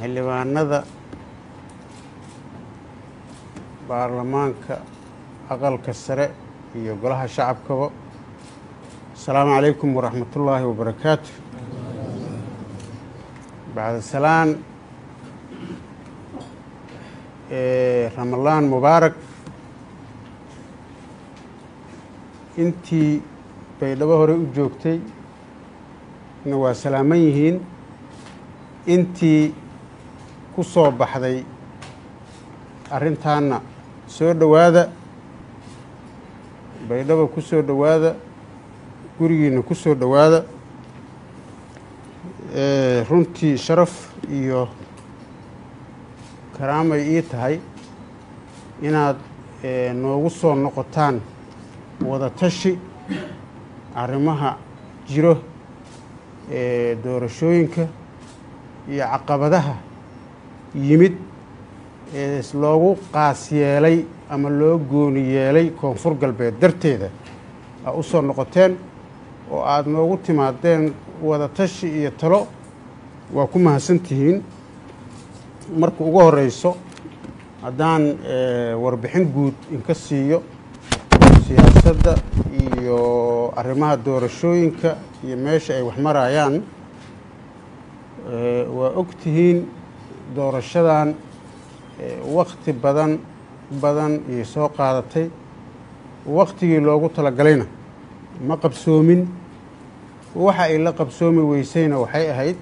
xildhibaanada baarlamaanka aqalka sare iyo golaha shacabkaba. Asalaamu calaykum waraxmatullaahi wabarakaatu bacda salaan ramadaan mubaarak. Intii baydhabo hore u joogtay na waa salaaman yihiin. Intii ku soo baxday arrintaana soo dhowaada baydhabo ku soo dhowaada gurigiina ku soo dhowaada runtii sharaf iyo karaamay ii tahay inaad noogu soo noqotaan wada tashi arrimaha jiro ee doorashooyinka iyo caqabadaha yimid loogu qaas yeelay ama loo gooni yeelay koonfur galbeed darteeda aa u soo noqoteen oo aada noogu timaadeen wada tashi iyo talo waa ku mahadsantihiin. Marka ugu horeyso haddaan warbixin guud inka siiyo siyaasadda iyo arrimaha doorashooyinka iyo meesha ay wax marayaan waa og tihiin doorashadan wakti badan badan iyo soo qaadatay waktigii loogu talagalayna ma qabsoomin. Waxa ay la qabsoomi weysayna waxay ahayd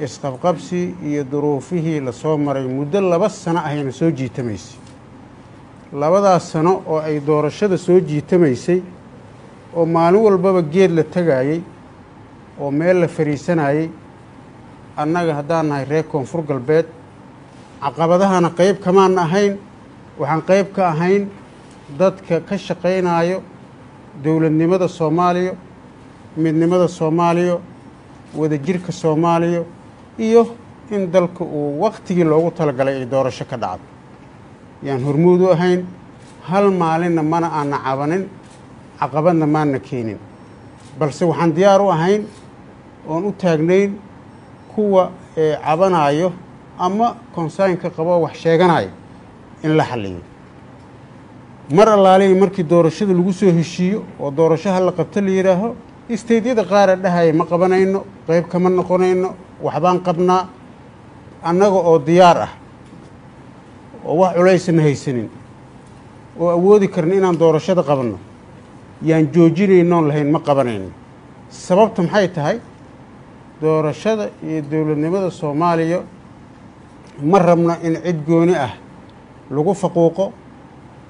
isqabqabsi iyo duruufihii la soo maray muddo laba sano ahayna soo jiitamaysay. Labadaas sano oo ay doorashada soo jiitamaysay oo maalin walbaba geed la tegayey oo meel la fadhiisanayey annaga haddaan nahay reer koonfur galbeed caqabadahana qeyb kamaan ahayn. Waxaan qeyb ka ahayn dadka ka shaqaynayo dowladnimada soomaaliya midnimada soomaaliya wadajirka soomaaliya iyo in dalka uu waktigii loogu talagalay ay doorasho ka dhacdo. Yaan hormuud u ahayn hal maalinna mana aana cabanin caqabadna maana keenin. Balse waxaan diyaar u ahayn oon u taagnayn kuwa ee cabanayo ama konsaynka qabo wax sheeganayo in la xalliyo. Mar allaalihii markii doorashada lagu soo heshiiyo oo doorasho hala qabto la yidhaaho isteydyada qaara dhahaya ma qabanayno qeyb kama noqonayno waxbaan qabnaa annaga oo diyaar ah oo wax culaysana haysanin oo awoodi karna inaan doorashada qabanno yaan joojinaynoon lahayn ma qabanayno sababta maxay tahay doorashada iyo dowladnimada soomaaliya ma rabno in cid gooni ah lagu faquuqo.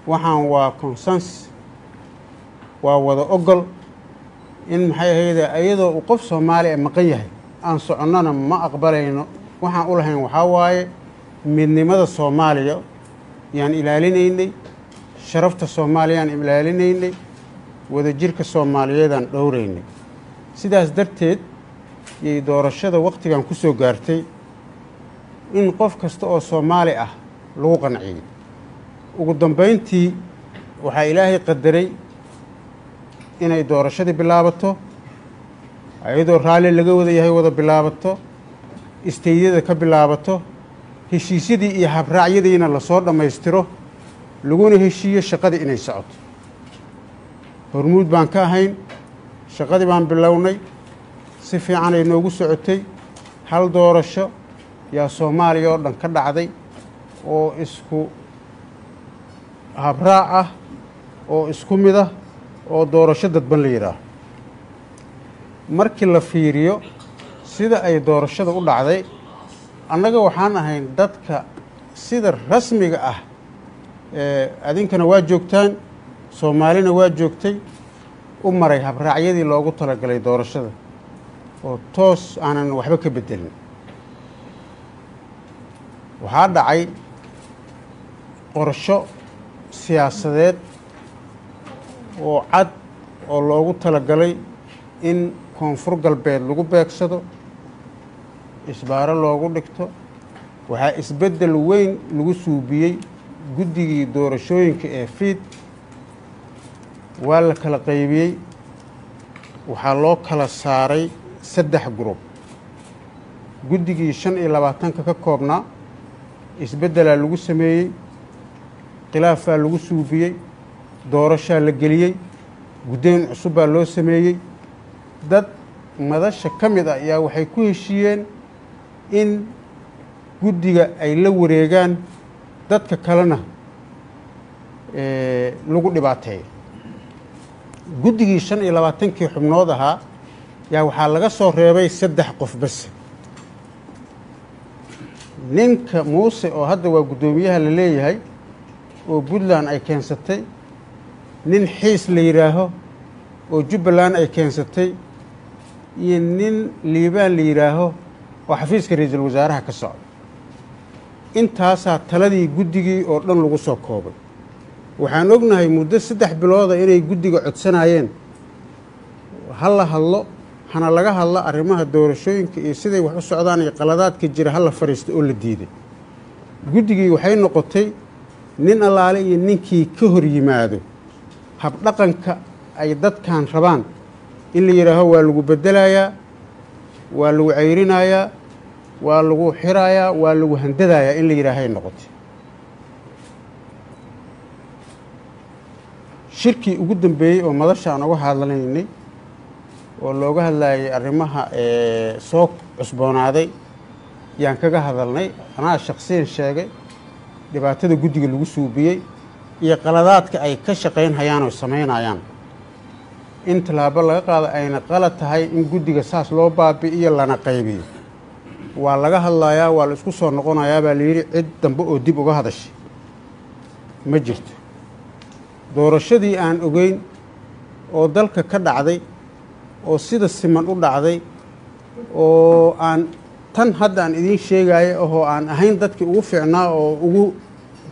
Waxaan waa consens waa wada ogol in maxay ahayde iyadoo uu qof soomaaliya maqan yahay aan soconnona ma aqbalayno. Waxaan u lahayn waxaa waaye midnimada soomaaliya yaan ilaalinaynay sharafta soomaaliyaan ilaalinaynay wadajirka soomaaliyeedaan dhowraynay. Sidaas darteed yay doorashada wakhtigan ku soo gaartay in qof kasta oo soomaali ah lagu qanciyey ugu dambayntii waxaa ilaahay qadaray inay doorashadii bilaabato iyadoo raalli laga wada yahay wada bilaabato isteydyada ka bilaabato heshiisyadii iyo habraacyadiina la soo dhammaystiro laguna heshiiyo shaqadii inay socoto. Hormuud baan ka ahayn shaqadii baan bilownay si fiicanay noogu socotay hal doorasho yaa soomaaliya oo dhan ka dhacday oo isku habraac ah oo isku mid ah oo doorasho dadban la yidhaaho markii la fiiriyo sida ay doorashada u dhacday annaga waxaan ahayn dadka sida rasmiga ah adinkana waa joogtaan soomaalina waa joogtay u maray habraacyadii loogu talagalay doorashada oo toos aanan waxba ka bedelin waxaa dhacay qorsho siyaasadeed oo cad oo loogu talagalay in koonfur galbeed lagu beegsado isbaaro loogu dhigto waxaa isbeddel weyn lagu suubiyey guddigii doorashooyinka ee fiid waa la kala qaybiyey waxaa loo kala saaray saddex gurub. Guddigii shan iyo labaatanka ka koobnaa isbeddelaa lagu sameeyey khilaafaa lagu suubiyey doorashaa la geliyey guddoon cusub baa loo sameeyey. Dad madasha ka mid ah ayaa waxay ku heshiiyeen in guddiga ay la wareegaan dadka kalena lagu dhibaateeyo guddigii shan iyo labaatankii xubnood ahaa yaa waxaa laga soo reebay saddex qof bas ninka muuse oo hadda waa guddoomiyaha la leeyahay oo puntland ay keensatay nin xiis la yidhaaho oo jubbaland ay keensatay iyo nin liibaan la yidhaaho oo xafiiska ra'iisul wasaaraha ka socda. Intaasaa taladii guddigii oo dhan lagu soo koobay. Waxaan ognahay muddo saddex bilooda inay guddiga codsanayeen ha la hadlo hana laga hadlo arrimaha doorashooyinka iyo siday wax u socdaan iyo qaladaadka jira ha la fadhiisto oo la diiday. Guddigii waxay noqotay nin allaale iyo ninkii ka hor yimaado. Habdhaqanka ay dadkan rabaan. In la yidhaaho waa lagu beddelayaa waa lagu cayrinayaa waa lagu xirayaa waa lagu handadayaa in la yidhaahay noqotay. Shirkii ugu dambeeyey oo madasha aan uga hadlanaynay oo looga hadlayay arrimaha soo cusboonaaday. Yaan kaga hadalnay anaa shaksiyan sheegay dhibaatada guddiga lagu suubiyey iyo qaladaadka ay ka shaqayn hayaan oo samaynayaan. In tallaabo laga qaado ayna qalad tahay in guddiga saas loo baabi'iyo lana qaybiyo. Waa laga hadlayaa waa la isku soo noqonayaa baa layidhi cid dambe oo dib uga hadashay ma jirto. Doorashadii aan ogeyn oo dalka ka dhacday oo sida siman u dhacday oo aan tan hadda aan idiin sheegayo ahoo aan ahayn dadkii ugu fiicnaa oo ugu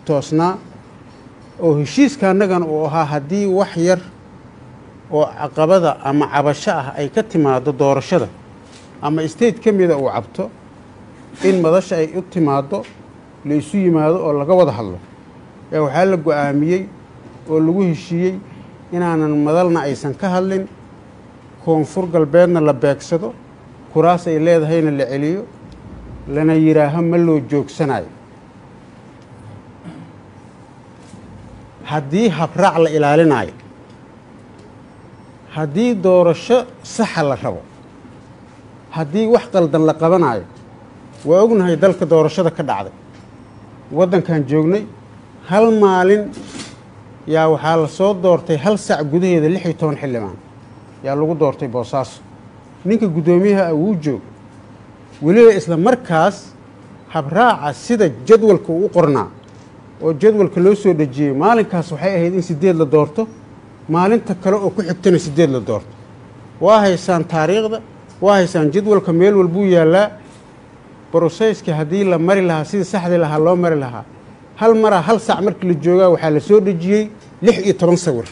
toosnaa oo heshiiska annagan uu ahaa haddii wax yar oo caqabada ama cabasho ah ay ka timaado doorashada ama state ka mida uu cabto in madasha ay u timaaddo la isu yimaado oo laga wada hadlo. Ee waxaa la go'aamiyey oo lagu heshiiyey inaanan madalna aysan ka hadlin koonfur galbeedna la beegsado kuraas ay leedahayna la celiyo lana yidhaaho ma loo joogsanayo. Haddii habraac la ilaalinayo haddii doorasho saxa la rabo haddii wax qaldan la qabanayo waa ognahay dalka doorashada ka dhacday. Waddankan joognay hal maalin yaa waxaa la soo doortay hal sac gudaheeda lix iyo toban xildhibaan yaa lagu doortay boosaaso ninka guddoomiyaha ah wuu jooga weliba isla markaas habraaca sida jadwalka uu qornaa oo jadwalka loo soo dhejiyey maalinkaas waxay ahayd in siddeed la doorto maalinta kale oo ku xigtana siddeed la doorto. Waa haysaan taariikhda waa haysaan jadwalka meel walbuu yaallaa broseyska haddii la mari lahaa sidii saxdii lahaa loo mari lahaa hal maraa hal sac markii la joogaa waxaa la soo dhejiyey lix iyo toban sawir.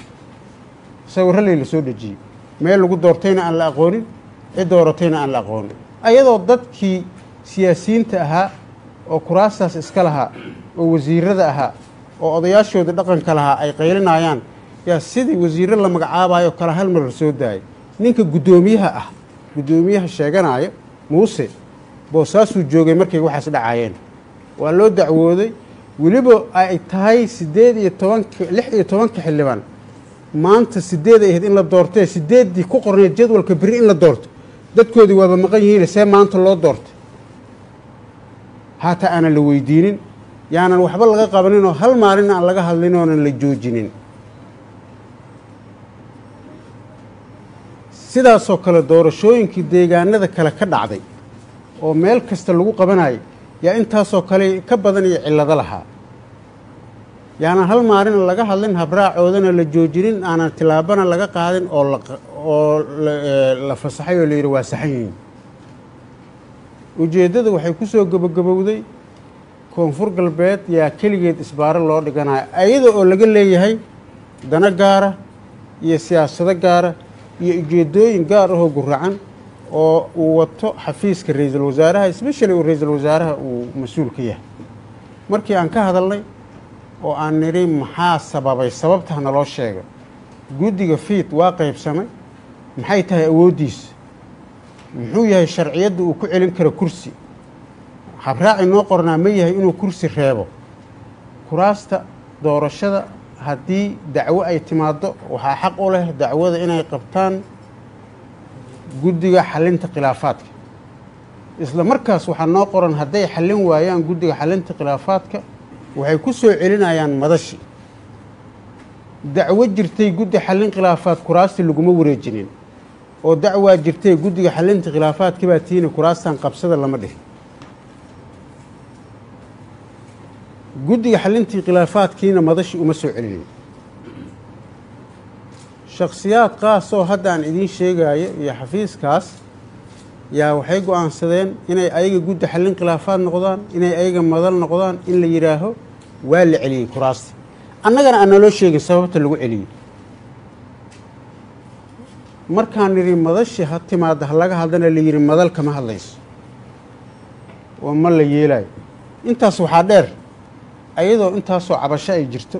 Sawirraley la soo dhejiyey meel lagu doortayna aan la aqoonin cid dooratayna aan la aqoonin. Ayadoo dadkii siyaasiyiinta ahaa oo kuraastaas iska lahaa oo wasiirada ahaa oo odayaashooda dhaqanka lahaa ay qaylinayaan yaa sidii wasiirro la magacaabayo kale hal mar la soo daayay. Ninka guddoomiyaha ah guddoomiyaha sheeganaayo muuse boosaasuu joogay markay waxaas dhacaayeen waa loo dacwooday. Weliba ay tahay siddeed iyo tobanka lix iyo tobanka xildhibaan maanta siddeed ay ahayd in la doortee siddeeddii ku qorneed jadwalka berri in la doorto. Dadkoodii waaba maqan yihiine see maanta loo doortay. Haataa aanan la weydiinin yaanan waxba laga qabaninoo hal maalin aan laga hadlin oonan la joojinin. Sidaasoo kale doorashooyinkii deegaanada kale ka dhacday oo meel kasta lagu qabanayay yaa intaasoo kale ka badan iyo cillado lahaa yaanan hal maalin laga hadlin habraacoodana la joojinin aanan tilaabana laga qaadin oo oo la fasaxay oo la yidhi waa saxan yihiin. Ujeeddada waxay ku soo gebagabowday koonfur galbeed yaa keligeed isbaaro loo dhiganayo ayada oo laga leeyahay dano gaara iyo siyaasado gaara iyo ujeeddooyin gaar ahoo guracan oo uu wato xafiiska ra'iisul wasaaraha especially uu ra'iisul wasaaraha uu mas'uul ka yahay. Markii aan ka hadalnay oo aan nidhi maxaa sababay? Sababtaa naloo sheega guddiga fiid waa qaybsamay. Maxay tahay awooddiisa muxuu yahay sharciyadda uu ku celin karo kursi. Habraaci noo qornaa ma yahay inuu kursi reebo. Kuraasta doorashada haddii dacwo ay timaaddo waxaa xaq u leh dacwada inay qabtaan guddiga xalinta khilaafaadka. Isla markaas waxaa noo qoran hadday xallin waayaan guddiga xalinta khilaafaadka waxay ku soo celinayaan madashi. Dacwo jirtay guddi xallin khilaafaad kuraasti laguma wareejinin. Oo dacwaa jirtay guddiga xalinta khilaafaadka baa tiini kuraastan qabsada lama dhihin. Guddiga xalintii khilaafaadkiina madashi uma soo celinin. Shakhsiyaad qaasoo haddaan idiin sheegayo iyo xafiiskaas yaa waxay go'aansadeen inay ayaga guddi xallin khilaafaad noqdaan inay ayaga madal noqdaan in la yidhaaho waa la celiyey kuraasta. Annagana aan naloo sheegin sababta lagu celiyey markaan nidhi madashi ha timaada ha laga hadlana la yidhi madal kama hadlayso. Oo ma la yeelaayo intaas waxaa dheer ayadoo intaasoo cabasho ay jirto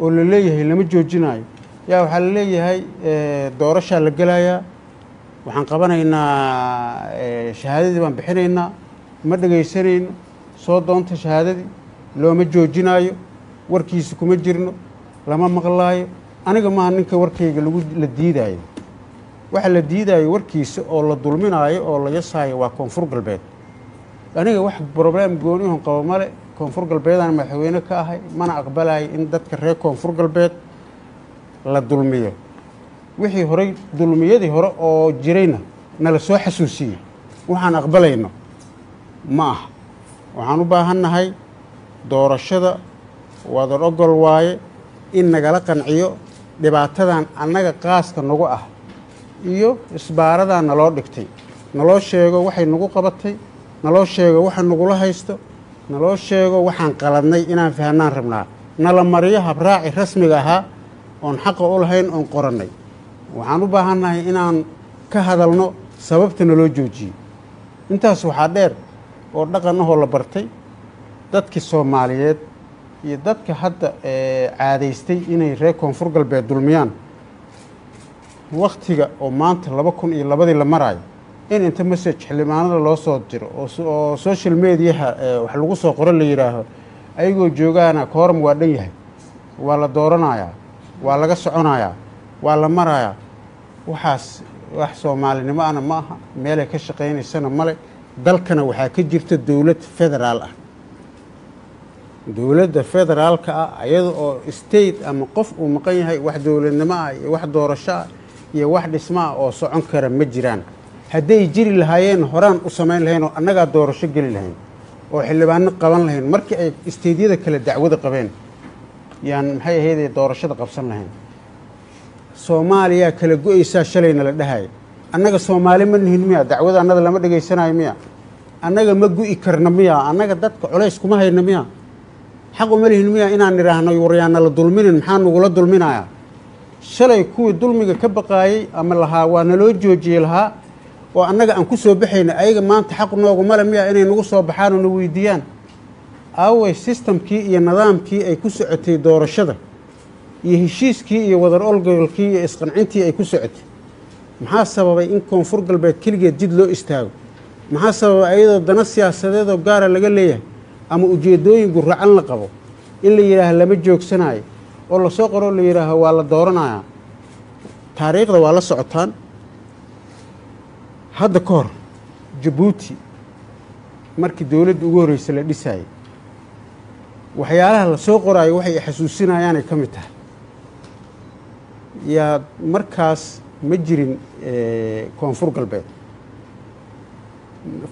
oo la leeyahay lama joojinaayo. Yaa waxaa la leeyahay doorashaa la gelayaa waxaan qabanaynaa shahaadadii baan bixinaynaa. Ma dhegaysanayno soo doonta shahaadadii looma joojinaayo warkiisa kuma jirno lama maqlaayo aniga maaha ninka warkayga lagu la diidaayo. Waxa la diidaayo warkiisa oo la dulminaayo oo la yasaayo waa koonfur galbeed. Aniga wax broblem goonihon qabo male koonfur galbeedaan madaxweyne ka ahay mana aqbalayo in dadka reer koonfur galbeed la dulmiyo. Wixii horey dulmiyadii hore oo jirayna nala soo xasuusiyey waxaan aqbalayno ma aha waxaan u baahannahay doorashada. Wadar ogol waaye in nagala qanciyo dhibaatadan annaga qaaska nagu ah iyo isbaaradaa naloo dhigtay. Naloo sheego waxay nagu qabatay naloo sheego waxa nagula haysto naloo sheego waxaan qaladnay inaan fahnaan rabnaa. Nala mariyo habraaci rasmiga ahaa oon xaqa u lahayn oon qorannay. Waxaan u baahannahay inaan ka hadalno sababta naloo joojiyey intaas waxaa dheer oo dhaqan ahoo la bartay dadkii soomaaliyeed iyo dadka hadda caadaystay inay reer koonfur galbeed dulmiyaan. Wakhtiga oo maanta laba kun iyo labadii la maraayo in inta message xildhibaanada loo soo diro oo social mediaha wax lagu soo qoro la yidhaaho ayagoo joogaana kooram waa dhan yahay. Waa la dooranayaa waa laga soconayaa waa la marayaa. Waxaas wax soomaalinimo ana ma aha meelay ka shaqaynaysana male dalkana waxaa ka jirta dowlad federaal ah. Dowladda federaalka ah ayada oo state ama qof uu maqan yahay wax dowladnimo ah iyo wax doorasho ah iyo wax dhismo ah oo socon kara ma jiraan. Hadday jiri lahaayeen horaan u samayn lahayn oo annagaa doorasho geli lahayn oo xildhibaano qaban lahayn markii ay isteydyada kale dacwada qabeen yaan maxay ahaydee doorashada qabsan lahayn? Soomaaliyaa kala go'aysaa shalayna la dhahaya annaga soomaali ma nihin miya dacwada annada lama dhegaysanayo miya. Annaga ma gu'i karna miya annaga dadka colays kuma hayna miya. Xaq uma lihin miya inaan nidhaahno waryaana la dulminin maxaa nagula dulminayaa? Shalay kuwii dulmiga ka baqaayey ama lahaa waa naloo joojiyey lahaa oo annaga aan ku soo baxayna ayaga maanta xaq noogumale miya inay nagu soo baxaan oo na weydiiyaan. Aaway sistamkii iyo nidaamkii ay ku socotay doorashada iyo heshiiskii iyo wadar olgolkii iyo isqancintii ay ku socotay maxaa sababay in koonfur galbeed keligeed jid loo istaago? Maxaa sababay ayadoo dana siyaasadeedoo gaara laga leeyahay ama ujeeddooyin guracan la qabo? In la yidhaaha lama joogsanayo oo la soo qoroo la yidhaaho waa la dooranayaa taariikhda waa la socotaan. Hadda ka hor jabuuti markii dowladda ugu horreysa la dhisaayay waxyaalaha la soo qoraayo waxay xasuusinayaanay ka mid tahay. Yaa markaas ma jirin koonfur galbeed.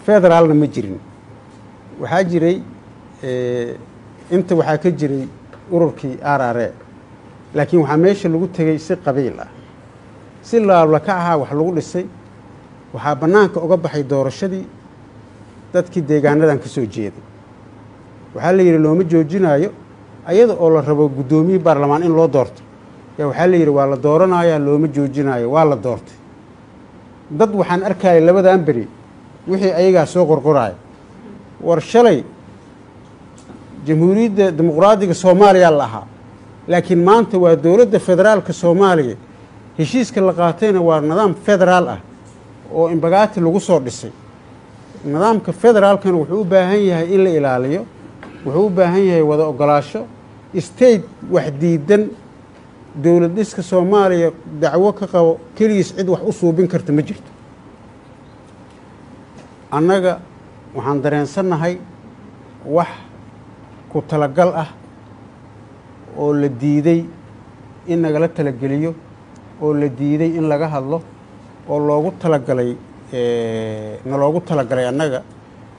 Federaalna ma jirin. Waxaa jiray inta waxaa ka jiray ururkii arare laakiin waxaa meesha lagu tegey si qabiil ah. Si laablaka ahaa wax lagu dhisay waxaa bannaanka uga baxay doorashadii dadkii deegaanadan ka soo jeeday. Waxaa la yidhi looma joojinaayo ayada oo la rabo guddoomiye baarlamaan in loo doorto yaa waxaa la yidhi waa la dooranayaa looma joojinaayo. Waa la doortay. Dad waxaan arkaya labadan beri wixii ayagaa soo qorqoraaya war shalay jamhuuriyadda dimuqraadiga soomaaliya la ahaa. Laakiin maanta waa dowladda federaalka soomaaliya. Heshiiska la qaatayna waa nidaam federaal ah oo imbagaati lagu soo dhisay. Nidaamka federaalkana wuxuu u baahan yahay in la ilaaliyo wuxuu u baahan yahay wada ogolaasho state wax diidan dowlad dhiska soomaaliya dacwo ka qabo keligiis cid wax u suubin karta ma jirto. Annaga waxaan dareensannahay wax ku talagal ah oo la diiday in nagala talageliyo oo la diiday in laga hadlo oo loogu talagalay naloogu talagalay annaga.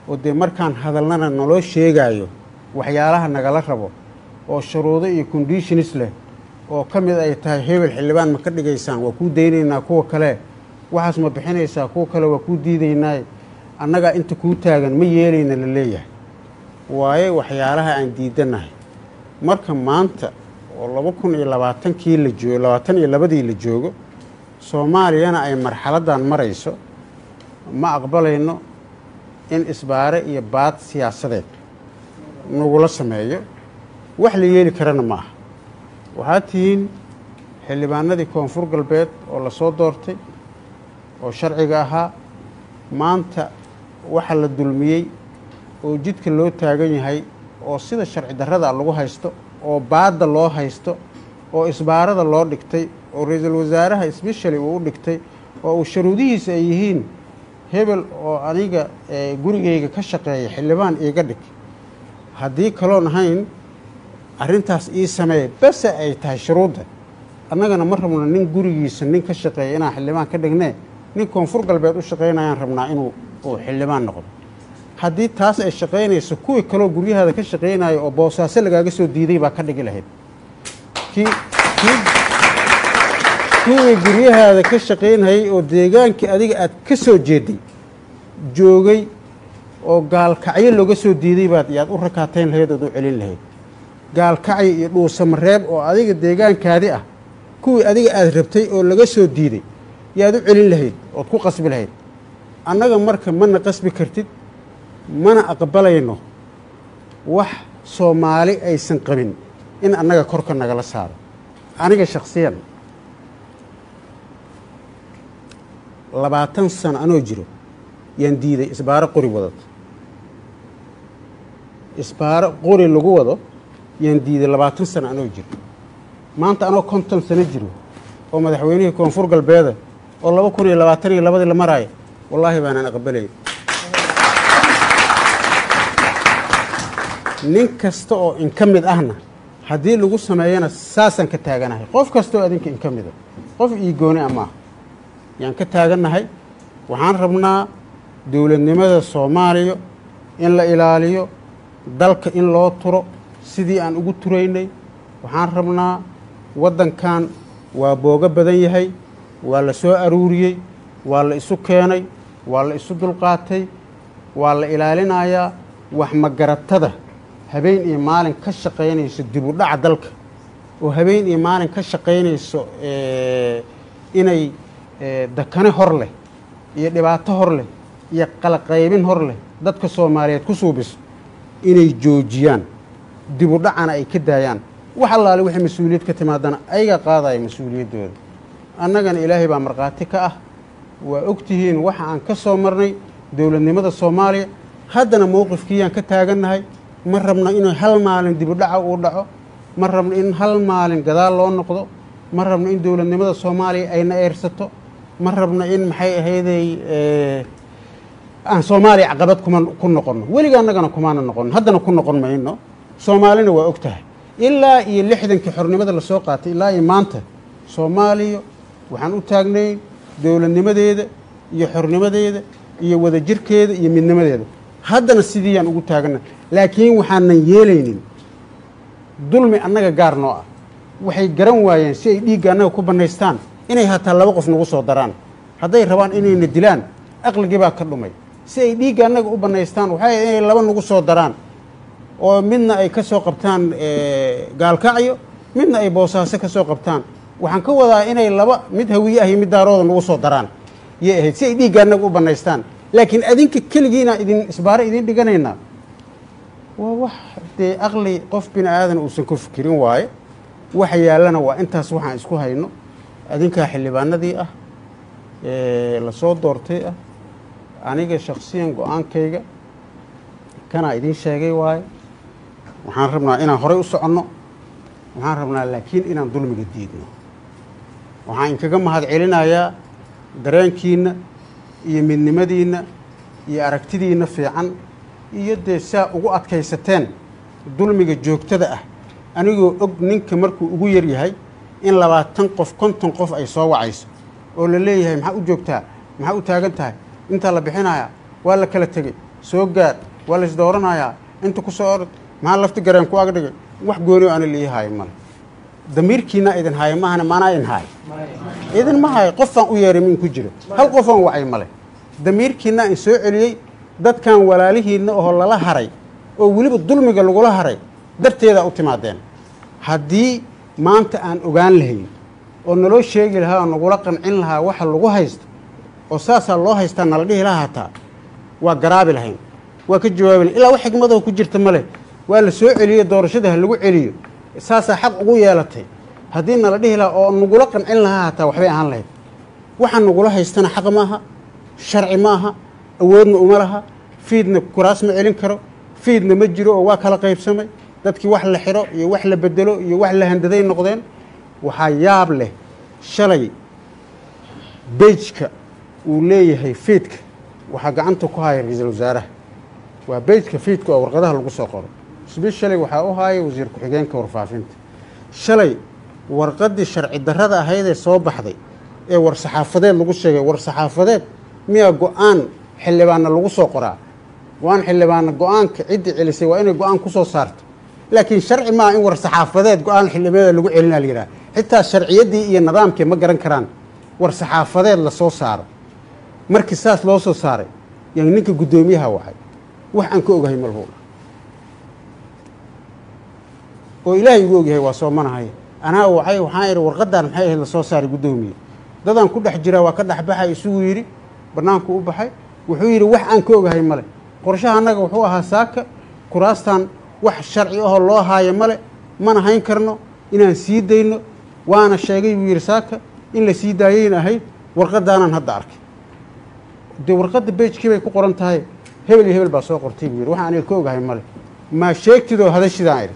Oo dee markaan hadalnana naloo sheegaayo waxyaalaha nagala rabo oo shuruudo iyo conditionis leh oo ka mid ay tahay hebel xildhibaan ma ka dhigaysaan waa kuu daynaynaa kuwa kale. Waxaas ma bixinaysaa kuwa kale waa kuu diidaynaaye annagaa inta kuu taagan ma yeelayna la leeyahay. Waaye waxyaalaha aan diidanahay. Marka maanta oo laba kun iyo labaatankii la joogo labaatan iyo labadii la joogo soomaaliyana ay marxaladdan marayso. Ma aqbalayno in isbaare iyo baad siyaasadeed nagula sameeyo. Wax la yeeli karana ma aha waxaad tihiin xildhibaanadii koonfur galbeed oo la soo doortay oo sharciga ahaa maanta waxa la dulmiyey oo jidka loo taagan yahay oo sida sharci darrada lagu haysto oo baadda loo haysto oo isbaarada loo dhigtay oo ra'iisul wasaaraha sbeshali uu u dhigtay oo uu sharuudihiisa ay yihiin hebel oo aniga gurigayga ka shaqeeya xildhibaan iiga dhig. Haddii kaloon ahayn arrintaas ii sameeya base ay tahay shuruudda annagana ma rabno nin gurigiisa nin ka shaqeeya inaan xildhibaan ka dhignee nin koonfur galbeed u shaqaynayaan rabnaa inuu uu xildhibaan noqdo. Haddii taas ay shaqaynayso kuwii kaloo guryahaada ka shaqaynayo oo boosaaso lagaaga soo diiday baa ka dhigi lahayd. Kuwii guryahaada ka shaqaynayay oo deegaankii adiga aad ka soo jeeday joogay oo gaalkacyo looga soo diiday baad yaad u rakaatayn lahayd ood u celin lahayd gaalkacyo iyo dhuusamareeb oo adiga deegaankaadi ah kuwii adiga aad rabtay oo laga soo diiday yaad u celin lahayd ood ku qasbi lahayd. Annaga marka mana qasbi kartid mana aqbalayno. Wax soomaali aysan qabin in annaga korka nagala saaro. Aniga shakhsiyan labaatan sano anoo jiro yaan diiday isbaaro qori wadata isbaaro qori lagu wado yaan diiday labaatan sano anoo jiro maanta anoo konton sano jiro oo madaxweynihii koonfur galbeeda oo laba kun iyo labaatan iyo labadii la maraayo wallaahi baanaan aqbalay. Nin kasta oo in ka mid ahna haddii lagu sameeyana saasaan ka taaganahay. Qof kastaoo adinka in ka mida qof ii gooni a maaha yaan ka taagannahay waxaan rabnaa dowladnimada soomaaliya in la ilaaliyo dalka in loo turo sidii aan ugu turaynay waxaan rabnaa waddankan waa boogo badan yahay waa la soo aruuriyey waa la isu keenay waa la isu dulqaatay waa la ilaalinayaa wax magaratada habeen iyo maalin ka shaqaynayso dib u dhaca dalka oo habeen iyo maalin ka shaqaynayso inay dakane hor leh iyo dhibaato hor leh iyo qalaqaybin hor leh dadka soomaaliyeed ku suubiso inay joojiyaan dib u dhacana ay ka daayaan. Wax allaale wixii mas'uuliyad ka timaadana ayagaa qaadaya mas'uuliyaddooda annagana ilaahay baa markhaati ka ah. Waa ogtihiin waxa aan ka soo marnay dowladnimada soomaaliya haddana mowqifkiiyaan ka taagannahay ma rabno inuu hal maalin dibu dhaca uu dhaco ma rabno in hal maalin gadaal loo noqdo ma rabno in dowladnimada soomaaliya ayna eersato ma rabno in maxay ahayday aan soomaaliya caqabad kuma ku noqonno. Weliga annagana kumaana noqonno haddana ku noqon mayno soomaalina waa og tahay ilaa iyo lixdankii xornimada la soo qaatay ilaa iyo maanta soomaaliya waxaan u taagnay dowladnimadeeda iyo xornimadeeda iyo wadajirkeeda iyo midnimadeeda. Haddana sidiiyaan ugu taagana laakiin waxaanan yeelaynin dulmi annaga gaar noo ah. Waxay garan waayeen si ay dhiigga annaga ku bannaystaan inay hataa laba qof nagu soo daraan. Hadday rabaan inayna dilaan aqligii baa ka dhumay. Si ay dhiigga annaga u bannaystaan waxay inay laba nagu soo daraan oo midna ay ka soo qabtaan gaalkacyo midna ay boosaaso ka soo qabtaan. Waxaan ka wadaa inay laba mid hawiye ah iyo mid daarooda nagu soo daraan. Yay ahayd si ay dhiigga annaga u bannaystaan. Laakiin adinka keligiina idin isbaaro idin dhiganaynaa. Waa wax dee aqli qof bini aadan uusan ku fikirin waaye. Waxa yaallana waa intaas waxaan isku hayno. Adinkaa xildhibaanadii ah la soo doortay ah aniga shaksiyan go'aankayga kanaa idiin sheegay waaye waxaan rabnaa inaan horay u soconno. Waxaan rabnaa laakiin inaan dulmiga diidno. Waxaan inkaga mahad celinayaa dareenkiinna iyo midnimadiinna iyo aragtidiinna fiican iyo dee saa ugu adkaysateen dulmiga joogtada ah. Anigoo og ninka markuu ugu yar yahay in labaatan qof konton qof ay soo wacayso oo la leeyahay maxaa u joogtaa? Maxaa u taagan tahay? Intaa la bixinayaa? Waa la kala tegey? Soo gaar? Waa la isdooranayaa inta ku soo orod maxaa lafti gareen ku agdhigay wax gooni o ana lii haayo male damiirkiina idin haayo maahane maanaa idin haayo idin ma hayo qofaan u yeeray min ku jiro. Hal qofaan wacay male damiirkiina in soo celiyey dadkan walaalihiinna oo lala haray oo weliba dulmiga lagula haray darteedaa u timaadeen. Haddii maanta aan ogaan lahayn oo naloo sheegi lahaa oo nagula qancin lahaa waxa lagu haysto oo saasaa loo haystaa nala dhihi laha hataa waa garaabi lahayn. Waa ka jawaabi lahayn. Ilaa wax xigmadaho ku jirta male waa la soo celiyo doorashada ha lagu celiyo. Saasaa xaq ugu yeelatay. Haddii nala dhihi lahaa oo nagula qancin lahaa hataa waxbay ahaan lahayd. Waxa nagula haystana xaq maaha sharci maaha awoodna uma laha fiidna kuraas ma celin karo fiidna ma jiro oo waa kala qaybsamay. Dadkii wax la xidho iyo wax la bedelo iyo wax la handaday noqdeen waxaa yaab leh shalay bejka uu leeyahay fiidka. Waxaa gacanta ku haya ra'iisul wasaaraha. Waa bejka fiidka oo warqadaha lagu soo qoro isbi shalay waxaa u haaya wasiir ku-xigeenka warfaafinta. Shalay warqaddii sharci darrada ahaydee soo baxday ee war saxaafadeed lagu sheegay war saxaafadeed miyaa go'aan xildhibaanna lagu soo qoraa. Go'aan xildhibaanna go'aanka ciddii celisay waa inay go'aan ku soo saarto. Laakiin sharci maaha in war saxaafadeed go'aan xildhibaanada lagu celinaa la yidhaha xitaa sharciyaddii iyo nidaamkii ma garan karaan war saxaafadeed la soo saaro. Markii saas loo soo saaray yaa ninka guddoomiyaha wacay wax aan ka ogahay malbuu oo ilaahay igu ogyahay waa soomanahay anaa wacay waxaan idhi warqaddaan maxay ahayd la soo saaray guddoomiye dadaan ku dhex jiraa waa ka dhex baxay isugu yidhi bannaanku u baxay. Wuxuu yidhi wax aan ka ogahay male qorshaha annaga wuxuu ahaa saaka kuraastan wax sharci ahoo loo haayo male mana hayn karno inaan sii dayno. Waana sheegay buu yidhi saaka in la sii daayayna ahayd warqaddaanaan hadda arkay dee warqadda bejkii bay ku qoran tahay hebel iyo hebel baa soo qortay buu yidhi. Waxaan aniga ka ogahay male maa sheegtid oo hadashidaan idhi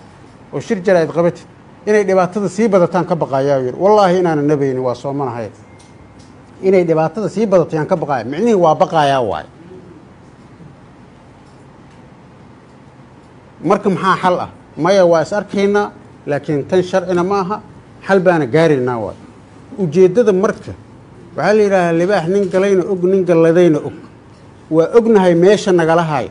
oo shir jaraa'id qabatid inay dhibaatada sii badataan ka baqaayaa yidhi. Wallaahi inaanan nabaynin waa soomanahay inay dhibaatada sii badato yaan ka baqaaya micnihii waa baqaayaa waayo marka maxaa xal ah? Maya waa is arkaynaa laakiin tan sharcina ma aha. Xal baana gaaraynaa waayo ujeeddada marka waxaa la yidhaahaa libaax nin galayna og nin galladayna og. Waa ognahay meesha nagala haayo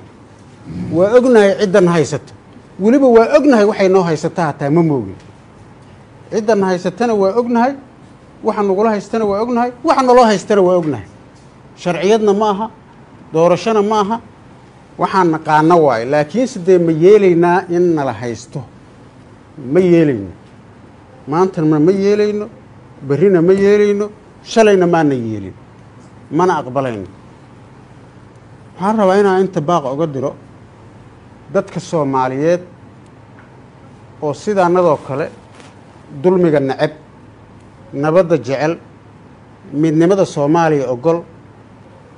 waa ognahay ciddan haysato weliba waa ognahay waxay noo haysataa hataa ma moogin. Ciddan haysatana waa ognahay waxa nagula haystana waa ognahay waxa naloo haystana waa ognahay. Sharciyadna ma aha doorashona ma aha waxaan naqaano waayo. Laakiinse dee ma yeelaynaa in nala haysto? Ma yeelayno. Maantana ma yeelayno berrina ma yeelayno shalayna maana yeelin. Mana aqbalayno. Waxaan rabaa inaan inta baaqa oga diro dadka soomaaliyeed oo sidaanadoo kale dulmiga neceb nabadda jecel midnimada soomaaliya ogol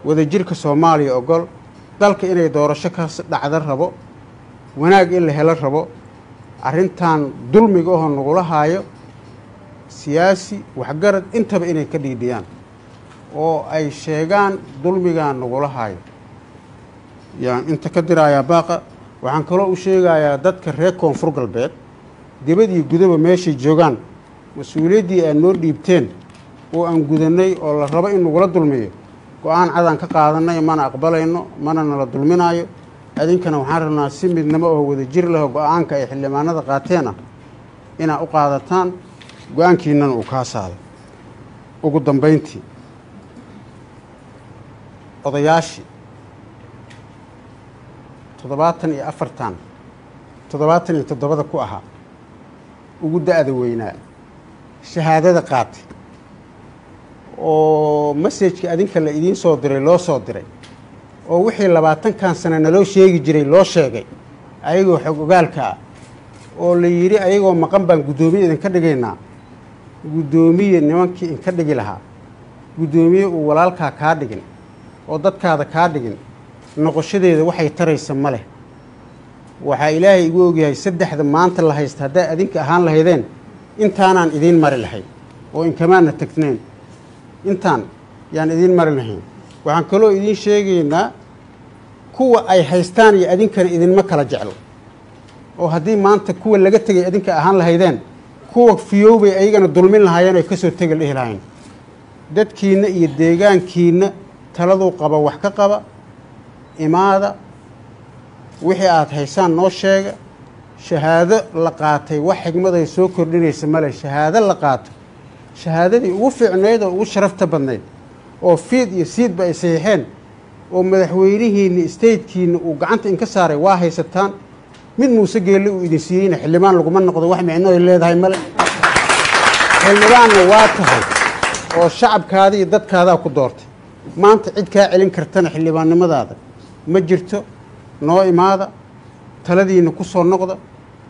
wadajirka soomaaliya ogol dalka inay doorasho ka dhacda rabo wanaag in la helo rabo arrintan dulmiga ahoo nagula haayo siyaasi waxgarad intaba inay ka dhiidhiyaan oo ay sheegaan dulmigaan nagula haayo yaan inta ka dirayaa baaqa waxaan kaloo u sheegayaa dadka reer koonfur galbeed dibadii gudaba meeshay joogaan mas'uuliyaddii aad noo dhiibteen oo aan gudannay oo la rabo in nagula dulmiyo. Go'aan cadaan ka qaadanay mana aqbalayno mana nala dulminaayo. Adinkana waxaan rabnaa si midnimo oo wada jir leho go'aanka ay xildhibaanada qaateen ah inaad u qaadataan go'aankiinana uu kaa saaday ugu dambayntii odayaashii toddobaatan iyo afartan toddobaatan iyo toddobada ku ahaa ugu da-da weynaa shahaadada qaatay oo masajka adinka la idiin soo diray loo soo diray oo wixii labaatankan sane naloo sheegi jiray loo sheegay ayagoo xog ogaalka ah oo la yidhi ayagoo maqan baan guddoomiye idinka dhigaynaa guddoomiye nimankii inka dhigi lahaa guddoomiye uu walaalkaa kaa dhigin oo dadkaada kaa dhigin noqoshadeeda waxay taraysa ma leh. Waxaa ilaahay igu ogyahay saddexda maanta la haysta haddaa adinka ahaan lahaydeen intaanaan idiin mari lahayn oo inkamaana tegnayn intaan yaan idiin mari lahayn. Waxaan kaloo idiin sheegaynaa kuwa ay haystaan iyo adinkana idinma kala jeclo. Oo haddii maanta kuwa laga tegay adinka ahaan lahaydeen kuwa fiyoobay ayagana dulmin lahaayeen ay ka soo tegi dhihi lahayn dadkiinna iyo deegaankiinna taladuu qaba wax ka qaba imaada wixii aada haysaan noo sheega shahaado la qaatay wax xigmaday soo kordhinaysa male shahaado la qaato. Shahaadadii ugu fiicnayd oo ugu sharafta badnayd oo fiid iyo siidba ay saxiixeen oo madaxweynihiinna statekiinna uu gacanta inka saaray waa haysataan. Mid muuse geelle uu idin siiyeyna xildhibaan laguma noqdo wax micno ay leedahay male xildhibaanna waa tahay oo shacabkaada iyo dadkaadaa ku doortay. Maanta cid kaa celin kartana xildhibaannimadaada ma jirto noo imaada taladiinna ku soo noqda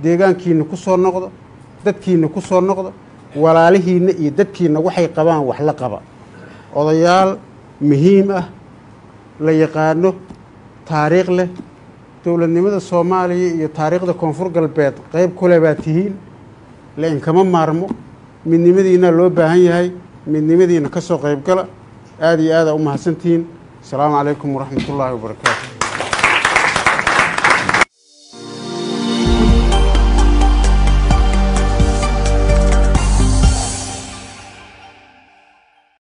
deegaankiinna ku soo noqda dadkiinna ku soo noqda walaalihiinna iyo dadkiinna waxay qabaan wax la qaba. Odayaal muhiim ah la yaqaano taariikh leh dowladnimada soomaaliya iyo taariikhda koonfur galbeed qeyb kule baa tihiin. La inkama maarmo midnimadiinna loo baahan yahay midnimadiinna ka soo qeybgala aada iyo aada u mahadsantihiin asalaamu calaykum waraxmat ullaahi wabarakaatu